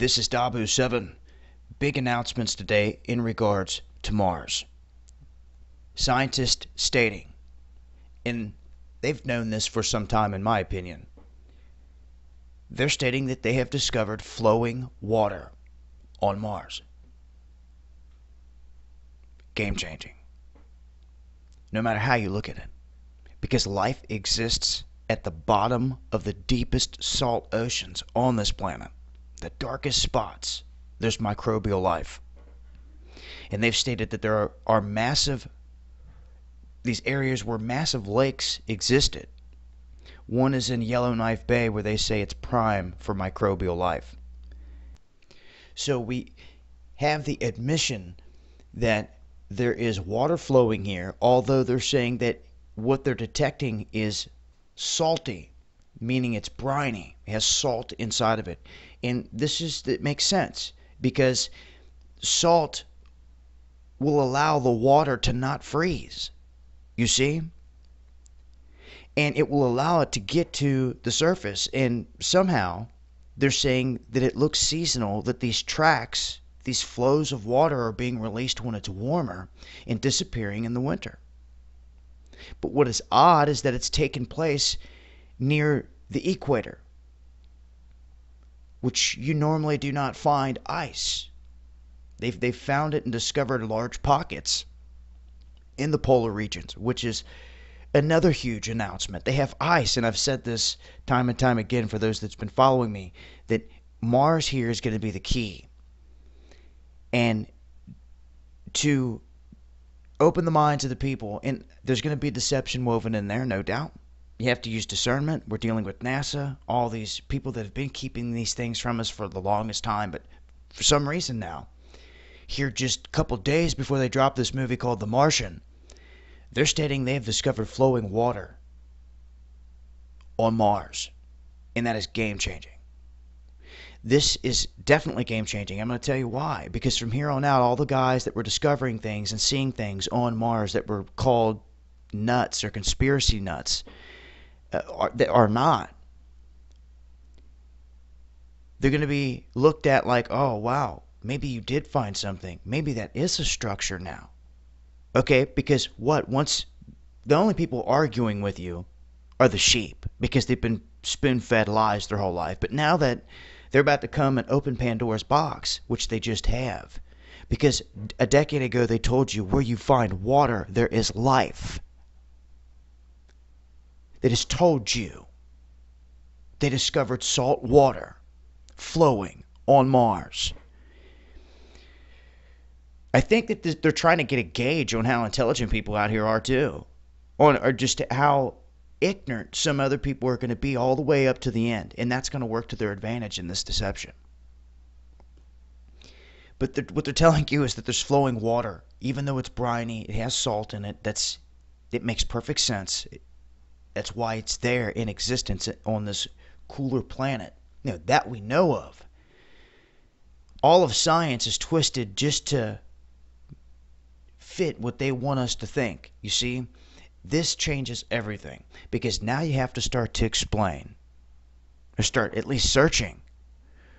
This is Dahboo7. Big announcements today in regards to Mars. Scientists stating, and they've known this for some time, in my opinion, they're stating that they have discovered flowing water on Mars. Game changing. No matter how you look at it. Because life exists at the bottom of the deepest salt oceans on this planet the darkest spots, there's microbial life. And they've stated that there are, are massive, these areas where massive lakes existed. One is in Yellowknife Bay where they say it's prime for microbial life. So we have the admission that there is water flowing here, although they're saying that what they're detecting is salty, meaning it's briny, it has salt inside of it. And this is that makes sense because salt will allow the water to not freeze. You see? And it will allow it to get to the surface. And somehow they're saying that it looks seasonal, that these tracks, these flows of water are being released when it's warmer and disappearing in the winter. But what is odd is that it's taken place near the equator which you normally do not find ice. They've, they've found it and discovered large pockets in the polar regions, which is another huge announcement. They have ice, and I've said this time and time again for those that's been following me that Mars here is going to be the key. And to open the minds of the people, and there's going to be deception woven in there, no doubt. You have to use discernment. We're dealing with NASA, all these people that have been keeping these things from us for the longest time, but for some reason now, here just a couple days before they drop this movie called The Martian, they're stating they have discovered flowing water on Mars, and that is game changing. This is definitely game changing. I'm going to tell you why. Because from here on out, all the guys that were discovering things and seeing things on Mars that were called nuts or conspiracy nuts, Uh, are, that are not. They're going to be looked at like, oh, wow, maybe you did find something. Maybe that is a structure now. Okay, because what? Once the only people arguing with you are the sheep because they've been spoon fed lies their whole life. But now that they're about to come and open Pandora's box, which they just have, because a decade ago they told you where you find water, there is life that has told you they discovered salt water flowing on Mars. I think that they're trying to get a gauge on how intelligent people out here are too, on or just how ignorant some other people are going to be all the way up to the end, and that's going to work to their advantage in this deception. But they're, what they're telling you is that there's flowing water, even though it's briny, it has salt in it. That's it makes perfect sense. That's why it's there in existence on this cooler planet. You know, that we know of. All of science is twisted just to fit what they want us to think. You see, this changes everything because now you have to start to explain or start at least searching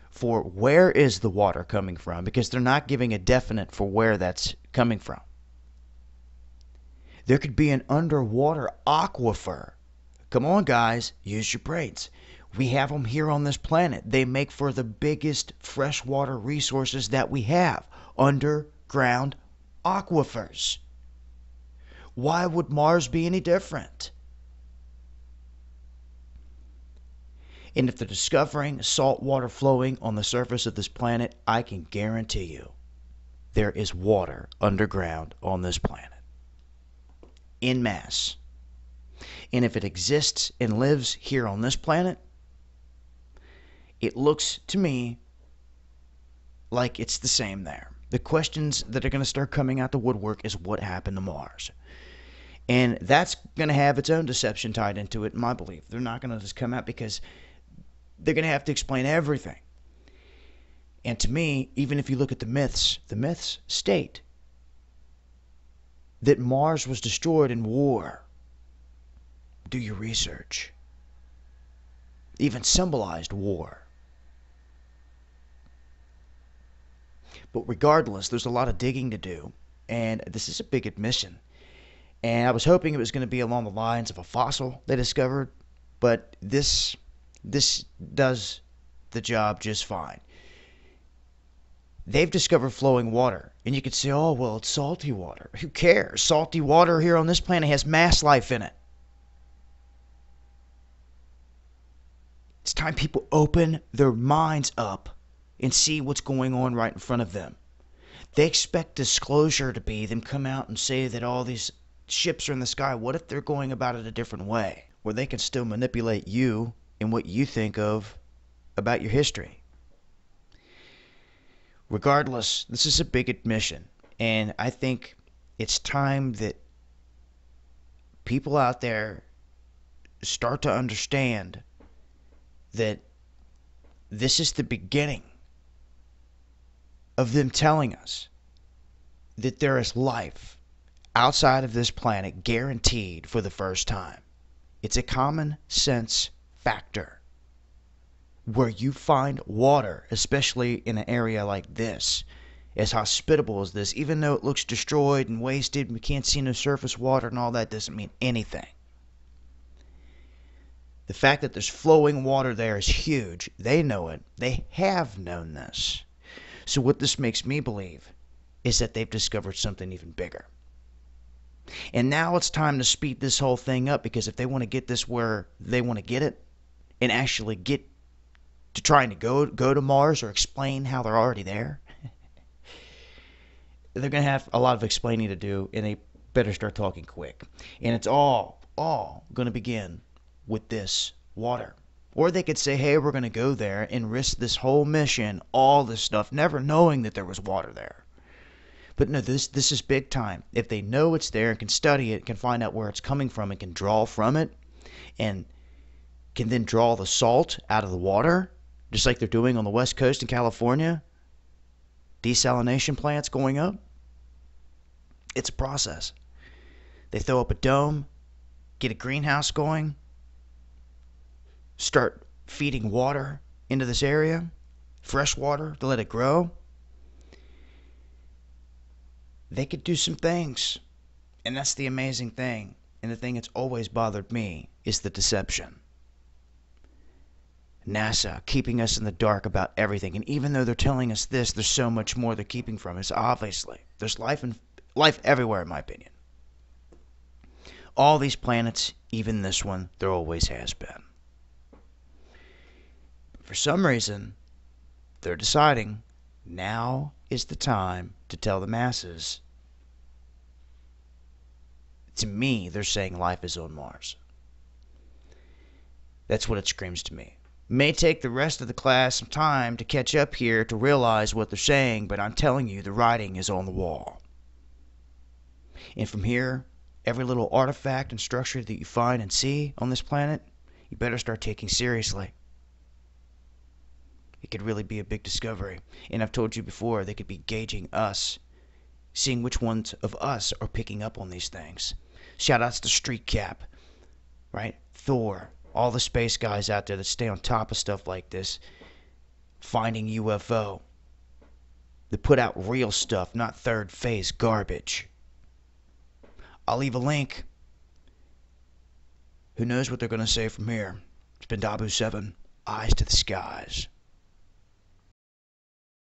for where is the water coming from because they're not giving a definite for where that's coming from. There could be an underwater aquifer Come on, guys, use your brains. We have them here on this planet. They make for the biggest freshwater resources that we have underground aquifers. Why would Mars be any different? And if they're discovering salt water flowing on the surface of this planet, I can guarantee you there is water underground on this planet. In mass. And if it exists and lives here on this planet, it looks to me like it's the same there. The questions that are going to start coming out the woodwork is what happened to Mars. And that's going to have its own deception tied into it, in my belief. They're not going to just come out because they're going to have to explain everything. And to me, even if you look at the myths, the myths state that Mars was destroyed in war do your research. Even symbolized war. But regardless, there's a lot of digging to do, and this is a big admission. And I was hoping it was going to be along the lines of a fossil they discovered, but this this does the job just fine. They've discovered flowing water, and you could say, "Oh, well, it's salty water. Who cares? Salty water here on this planet has mass life in it." It's time people open their minds up and see what's going on right in front of them. They expect disclosure to be them come out and say that all these ships are in the sky. What if they're going about it a different way, where they can still manipulate you and what you think of about your history? Regardless, this is a big admission, and I think it's time that people out there start to understand that this is the beginning of them telling us that there is life outside of this planet guaranteed for the first time. It's a common sense factor. Where you find water, especially in an area like this, as hospitable as this, even though it looks destroyed and wasted, and we can't see no surface water and all that, doesn't mean anything. The fact that there's flowing water there is huge. They know it. They have known this. So, what this makes me believe is that they've discovered something even bigger. And now it's time to speed this whole thing up because if they want to get this where they want to get it and actually get to trying to go go to Mars or explain how they're already there, they're going to have a lot of explaining to do and they better start talking quick. And it's all all going to begin with this water. Or they could say, hey, we're going to go there and risk this whole mission, all this stuff, never knowing that there was water there. But no, this this is big time. If they know it's there and can study it, can find out where it's coming from and can draw from it and can then draw the salt out of the water, just like they're doing on the west coast in California, desalination plants going up. It's a process. They throw up a dome, get a greenhouse going, start feeding water into this area, fresh water to let it grow, they could do some things. And that's the amazing thing. And the thing that's always bothered me is the deception. NASA keeping us in the dark about everything. And even though they're telling us this, there's so much more they're keeping from us. Obviously, there's life and life everywhere, in my opinion. All these planets, even this one, there always has been for some reason, they're deciding now is the time to tell the masses. To me, they're saying life is on Mars. That's what it screams to me. May take the rest of the class some time to catch up here to realize what they're saying, but I'm telling you, the writing is on the wall. And from here, every little artifact and structure that you find and see on this planet, you better start taking seriously it could really be a big discovery. And I've told you before, they could be gauging us, seeing which ones of us are picking up on these things. Shout outs to Street Cap, right? Thor, all the space guys out there that stay on top of stuff like this, finding UFO. They put out real stuff, not third phase garbage. I'll leave a link. Who knows what they're going to say from here? It's been Dahboo7, Eyes to the Skies.